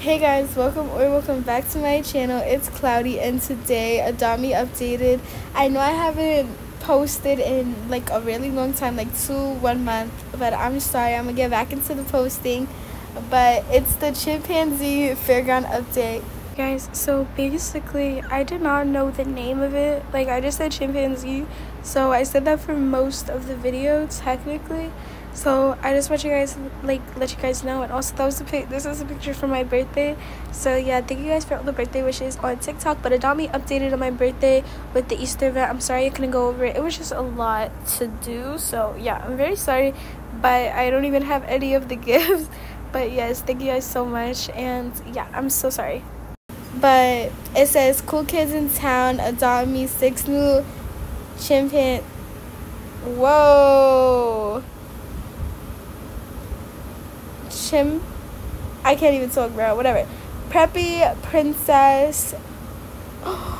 Hey guys, welcome or welcome back to my channel. It's Cloudy and today Me updated. I know I haven't posted in like a really long time, like two, one month, but I'm sorry, I'm gonna get back into the posting. But it's the chimpanzee fairground update. Guys, so basically, I did not know the name of it. Like, I just said chimpanzee, so I said that for most of the video, technically. So I just want you guys like let you guys know, and also that was the pic. This is a picture from my birthday. So yeah, thank you guys for all the birthday wishes on TikTok. But Me updated on my birthday with the Easter event. I'm sorry I couldn't go over it. It was just a lot to do. So yeah, I'm very sorry, but I don't even have any of the gifts. But yes, thank you guys so much, and yeah, I'm so sorry. But it says cool kids in town adopt me six new chimpan. Whoa chim. I can't even talk, bro. Whatever. Preppy princess.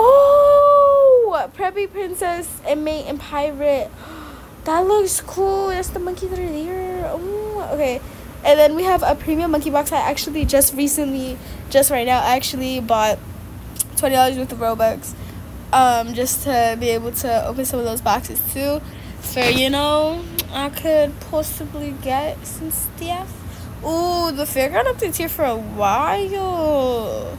Oh, preppy princess inmate and pirate. That looks cool. That's the monkeys that are there. Okay. And then we have a premium monkey box. I actually just recently, just right now, I actually bought twenty dollars worth of Robux, um, just to be able to open some of those boxes too. So you know, I could possibly get some stuff. Ooh, the fairground update's here for a while.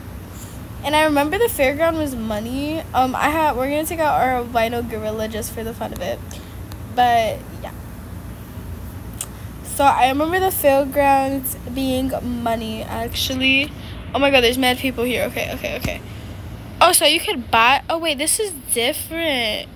And I remember the fairground was money. Um, I have we're gonna take out our albino gorilla just for the fun of it. But yeah. So I remember the fairgrounds being money actually. Oh my god, there's mad people here. Okay, okay, okay. Oh, so you could buy. Oh wait, this is different.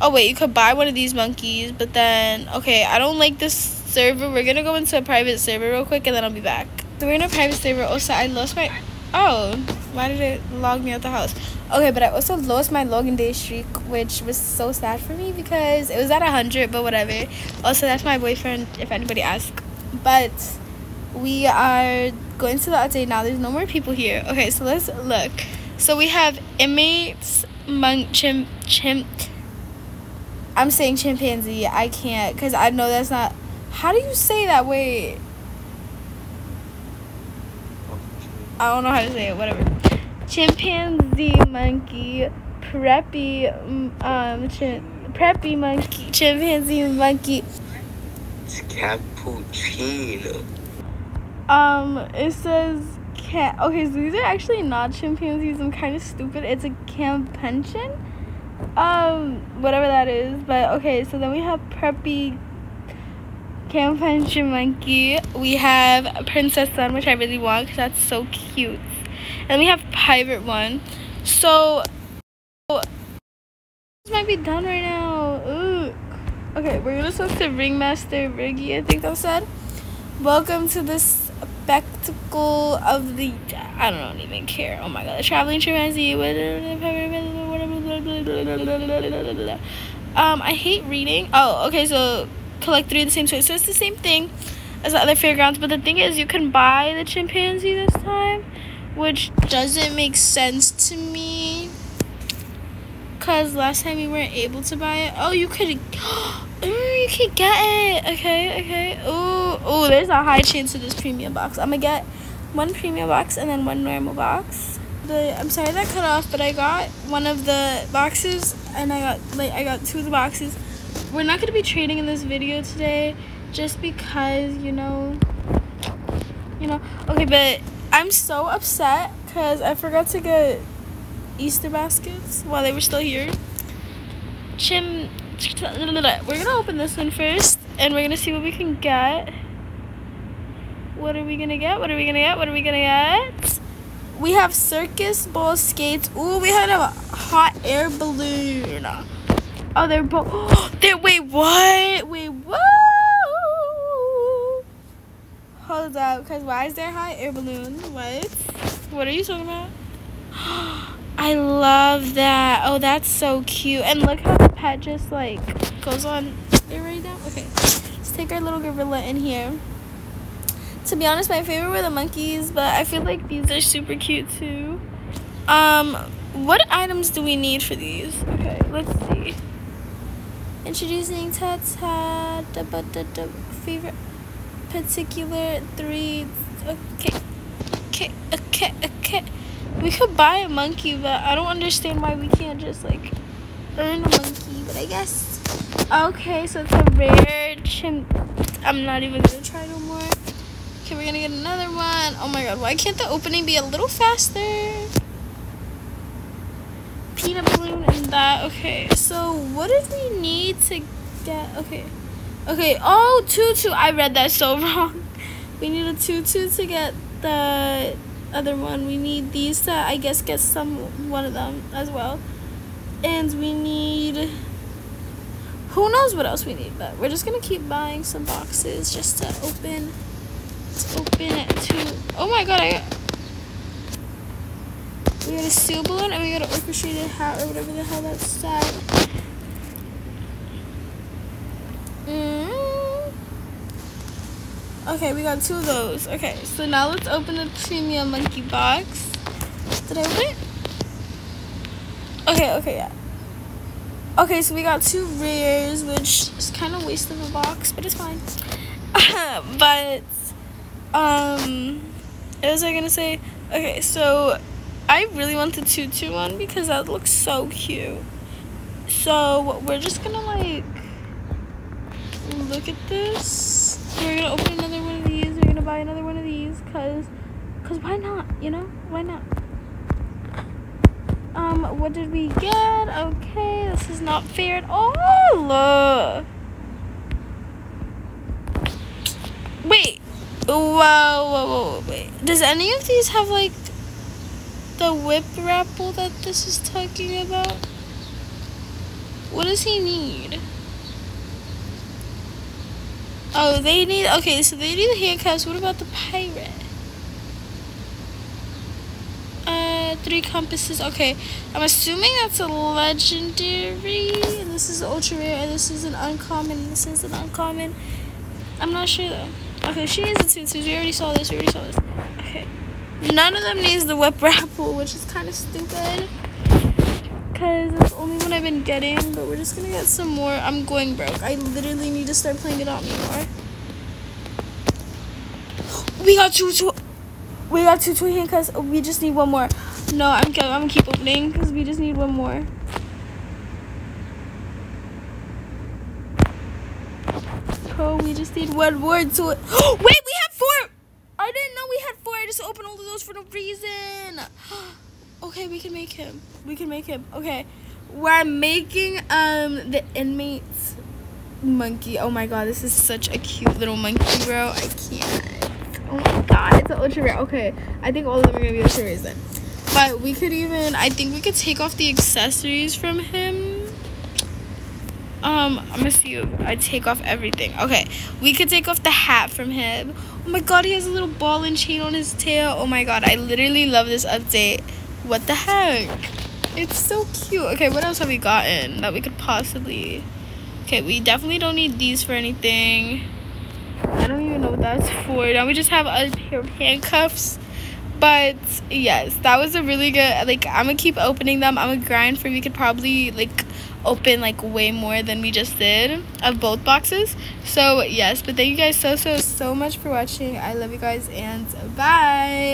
Oh wait, you could buy one of these monkeys, but then okay, I don't like this server. We're gonna go into a private server real quick, and then I'll be back. So we're in a private server. Oh, also, I lost my. Oh, why did it log me out the house? Okay, but I also lost my login Day streak, which was so sad for me because it was at hundred. But whatever. Also, that's my boyfriend. If anybody asks, but we are going to the update now. There's no more people here. Okay, so let's look. So we have inmates, monk, chimp, chimp I'm saying chimpanzee. I can't because I know that's not. How do you say that? Wait. I don't know how to say it. Whatever. Chimpanzee, monkey, preppy, um, chim- preppy monkey, chimpanzee, monkey. It's cappuccino. Um, it says cat. Okay, so these are actually not chimpanzees. I'm kind of stupid. It's a capuchin um whatever that is but okay so then we have preppy capuchin monkey. We have princess sun which i really want because that's so cute. And we have pirate one. So this might be done right now. Ooh. okay we're gonna talk to ringmaster riggy i think that said. Welcome to this spectacle of the i don't even care oh my god the traveling chimpanzee um, I hate reading. Oh, okay, so collect three of the same toys. So it's the same thing as the other fairgrounds, but the thing is, you can buy the chimpanzee this time, which doesn't make sense to me. Cause last time we weren't able to buy it. Oh, you could. Could get it. Okay, okay. Oh, oh, there's a high chance of this premium box. I'm gonna get one premium box and then one normal box the I'm sorry that cut off, but I got one of the boxes and I got like I got two of the boxes. We're not gonna be trading in this video today just because, you know you know okay but I'm so upset because I forgot to get Easter baskets while they were still here. Chim we're gonna open this one first and we're gonna see what we can get. What are we gonna get? What are we gonna get? What are we gonna get? We have circus ball skates. Ooh, we had a hot air balloon. Oh, they're both. Oh, they're wait, what? Wait, whoa! Hold up, cause why is there hot air balloon? What? What are you talking about? I love that. Oh, that's so cute. And look how the pet just like goes on right now. Okay, let's take our little gorilla in here to be honest, my favorite were the monkeys, but I feel like these are super cute too. Um, what items do we need for these? Okay, let's see. Introducing Tata, da, da, da, favorite particular three. Okay. okay, okay, okay. We could buy a monkey, but I don't understand why we can't just like earn a monkey. But I guess. Okay, so it's a rare chimp. I'm not even gonna try no more. Okay, we're gonna get another one. Oh my god, why can't the opening be a little faster? Peanut balloon and that. Okay, so what did we need to get? Okay. Okay, oh, tutu. I read that so wrong. We need a tutu to get the other one. We need these to, I guess, get some, one of them as well. And we need, who knows what else we need, but we're just going to keep buying some boxes just to open, to open it to, oh my god, I got, we got a steel balloon and we got an orchestrated hat or whatever the hell that's that. Mm. Okay, we got two of those. Okay, so now let's open the premium monkey box. Did I open it? Okay, okay, yeah. Okay, so we got two rares, which is kind of waste of a box, but it's fine. but, um, what was I gonna say? Okay, so I really want the tutu one because that looks so cute. So we're just gonna like look at this. We're gonna open another one of these. We're gonna buy another one of these because, cause why not? You know, why not? Um, what did we get? Okay, this is not fair at all. Wait. Whoa, whoa, whoa, wait. Does any of these have like the whip rapple that this is talking about? What does he need? Oh, they need, okay, so they need the handcuffs. What about the pirate? Uh, three compasses. Okay, I'm assuming that's a legendary. And this is ultra rare. And this is an uncommon. And this is an uncommon. I'm not sure though. Okay, she is a tutu. We already saw this. We already saw this. Okay. None of them needs the whip rapple, which is kind of stupid. Because it's the only one I've been getting. But we're just to get some more. I'm going broke. I literally need to start playing it on me more. We got two, two. We got two twin handcuffs. We just need one more. No, I'm, I'm to keep opening because we just need one more. Oh, we just need one more to it. Wait, we have four. I didn't know we had four. I just opened all of those for no reason. okay, we can make him. We can make him. Okay, we're making um the inmates monkey. Oh my god, this is such a cute little monkey, bro. I can't. Oh my god, it's an ultra rare. Okay, I think all of them are gonna be ultra rares then. But we could even, I think we could take off the accessories from him. Um, I'm gonna see you. I take off everything. Okay, we could take off the hat from him. Oh my god, he has a little ball and chain on his tail. Oh my god, I literally love this update. What the heck? It's so cute. Okay, what else have we gotten that we could possibly... Okay, we definitely don't need these for anything. I don't even know what that's for. Now we just have a pair of handcuffs. But yes, that was a really good, like, I'm gonna keep opening them. I'm gonna grind for, we could probably, like, open like way more than we just did of both boxes so yes but thank you guys so so so much for watching i love you guys and bye